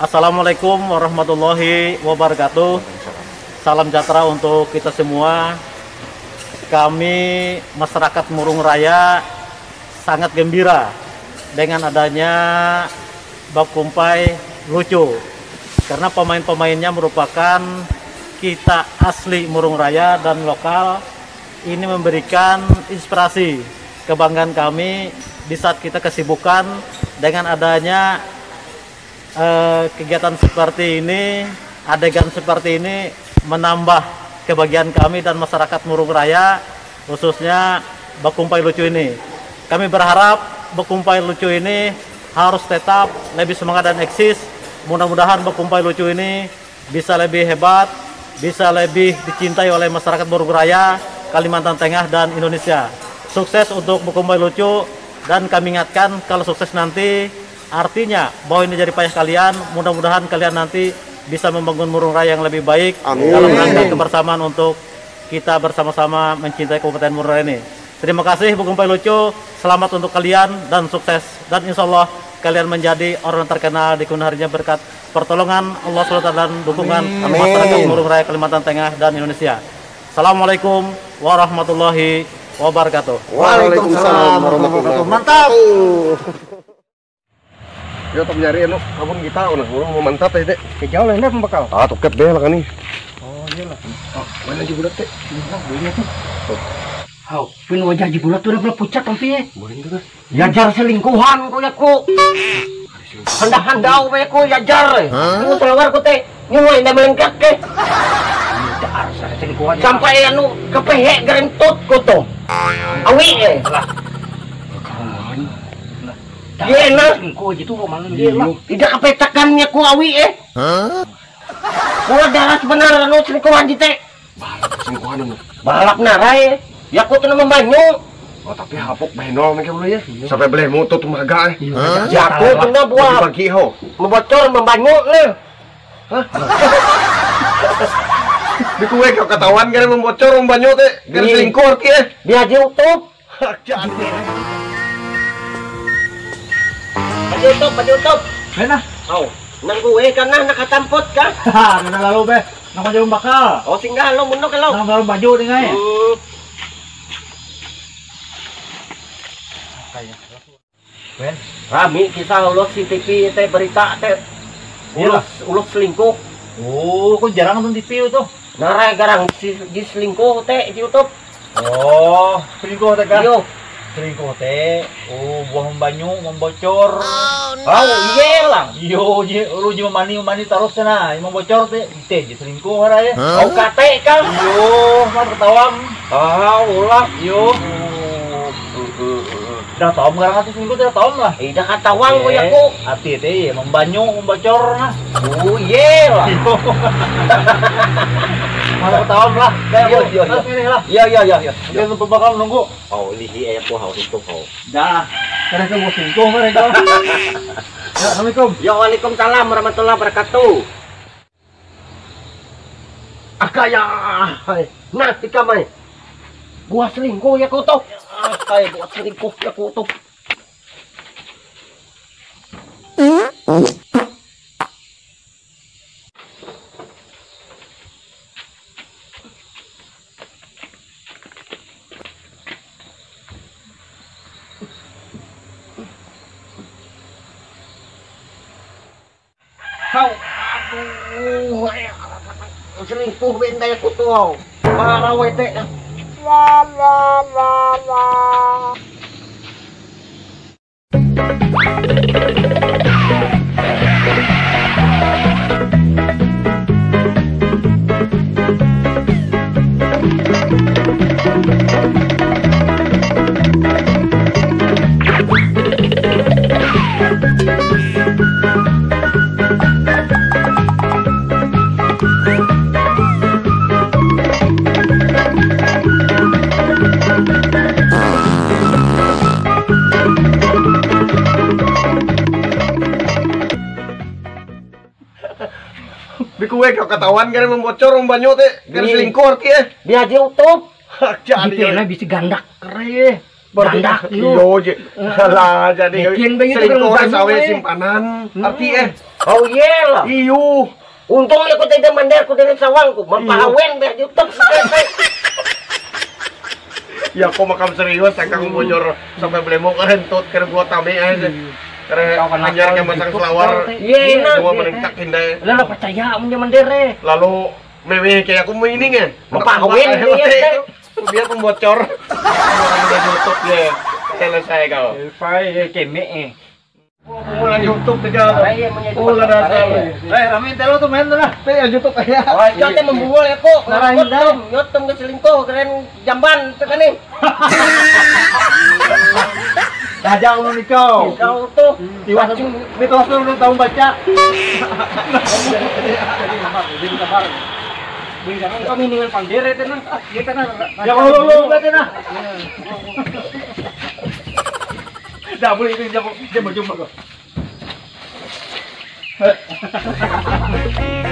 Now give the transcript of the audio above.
Assalamualaikum warahmatullahi wabarakatuh. Salam sejahtera untuk kita semua. Kami masyarakat Murung Raya sangat gembira dengan adanya bak kumpai lucu karena pemain-pemainnya merupakan kita asli Murung Raya dan lokal ini memberikan inspirasi kebanggaan kami di saat kita kesibukan dengan adanya eh, kegiatan seperti ini, adegan seperti ini menambah kebahagiaan kami dan masyarakat Murung Raya, khususnya Bakumpai Lucu ini. Kami berharap Bakumpai Lucu ini harus tetap lebih semangat dan eksis. Mudah-mudahan Bakumpai Lucu ini bisa lebih hebat, bisa lebih dicintai oleh masyarakat Murung Raya, Kalimantan Tengah dan Indonesia. Sukses untuk Bakumpai Lucu dan kami ingatkan kalau sukses nanti artinya bahwa ini jadi payah kalian mudah-mudahan kalian nanti bisa membangun murung raya yang lebih baik Amin. dalam rangka kebersamaan untuk kita bersama-sama mencintai Kabupaten Murung Raya ini terima kasih Bu Kumpai Lucu selamat untuk kalian dan sukses dan insya Allah kalian menjadi orang terkenal di harinya berkat pertolongan Allah SWT dan dukungan Amin. masyarakat Murung Raya Kalimantan Tengah dan Indonesia Assalamualaikum warahmatullahi wabarakatuh Waalaikumsalam warahmatullahi wabarakatuh. Mantap. Ya tak nyari anu kabun kita udah urang mau mantap teh. Ke jauh lah, ini pembakal. Ah tuket lah kan nih. Oh iya lah. Oh, mana juga teh? Boleh tuh. Hau, pin wajah jibulat tuh udah belum pucat tapi ya. Boleh juga. Yajar selingkuhan ko ya ko. Handa-handau we ko yajar. Ini keluar ko teh. Nyuway na melengkak ke. Sampai anu kepehe gerentut ko to. Awi eh. Iya na. Selingkuh gitu kok malam dia lah. Tidak kepetakannya ku awi eh. Hah? Kulah darah sebenarnya teh. Balap narai. Ya ku tuh nama banyu. Oh tapi hapok benol mereka dulu ya. Sampai boleh moto tuh maga eh. Ya ku tuh buah Bagi ho. membocor membanyu nih. Di kue kau ketahuan kan membocor membanyu teh. Kan Iya. selingkuh arti eh. Dia di YouTube. Jadi. Pada YouTube, pada YouTube. Mana? Oh, nang gue kan na nakatampot ka. Haha, nana lalu be. Jauh bakal. Oh, singgah lo mundo ka lo. Nang baru baju nih ngay. Hmm. Ben. Rami kisah ulos si TV teh berita teh. Ulos ulos selingkuh. Oh, kok jarang nonton TV tuh. Narai garang si selingkuh teh di YouTube. Oh, selingkuh teh kan? Yo. Selingkuh teh. Oh, buah membanyu, membocor. Oh, iya lah. Yo, je, lu cuma mani mani terus sana, membocor teh, teh je selingkuh ada ya. Oh, kate kan. Yo, mah tertawam. Ah, ulah. Yo. Dah tahu ngarang hati selingkuh dah tahu lah. Ida katawang ko ya ko. Hati teh membanyu, membocor nah. Oh, iya lah. Mana ketawam lah. Kayak Yo, yo yo, yo. Ini lah. Ya, ya, ya, ya. Kita bakal nunggu. Oh, lihi ayah ko haus itu ko. Dah. Karena itu mau selingkuh mereka. Ya, Assalamualaikum. Ya, Waalaikumsalam warahmatullahi wabarakatuh. Akaya, nah tika mai. Gua selingkuh ya kau tuh. Akaya gua selingkuh ya kau tuh. Kau, aduh, selingkuh benda ya kau tuh. Parah wete. Di kue kau ketahuan kan membocor membanyu teh. Kan Iya. selingkuh arti eh. Dia di YouTube. Jadi. Dipena bisa gandak kere. Gandak Yo yuk. je. Salah jadi selingkuh sawe banyak, eh. simpanan. Arti eh. Oh iya lah. Iyo. Untungnya ko tayo mandar ko din sa sawang ko. Mampahawen ber YouTube sa kete. Ya aku makam serius sakang bocor sampai beli mau keren tot keren gua tami aja. Selawar. Iya, menengkak hindai. Percaya eh. Lalu meweh kayak aku mau ini kan. Teh. Biar pembocor. Udah YouTube ya. Selesai kau. Pai eh. YouTube Ulah dasar. Eh, ramin telo tuh main tuh lah. Teh YouTube aja. Oh, jote membual ya kok. Narahin daw. Nyotom ke selingkuh keren jamban nih. Kajang lu nih kau. Kau tuh Tiwas mitos lu udah tahu baca. kau mendingan itu nah. Kan Ya kalau lu lu berarti nah. Dah boleh itu jam jam berjumpa kau.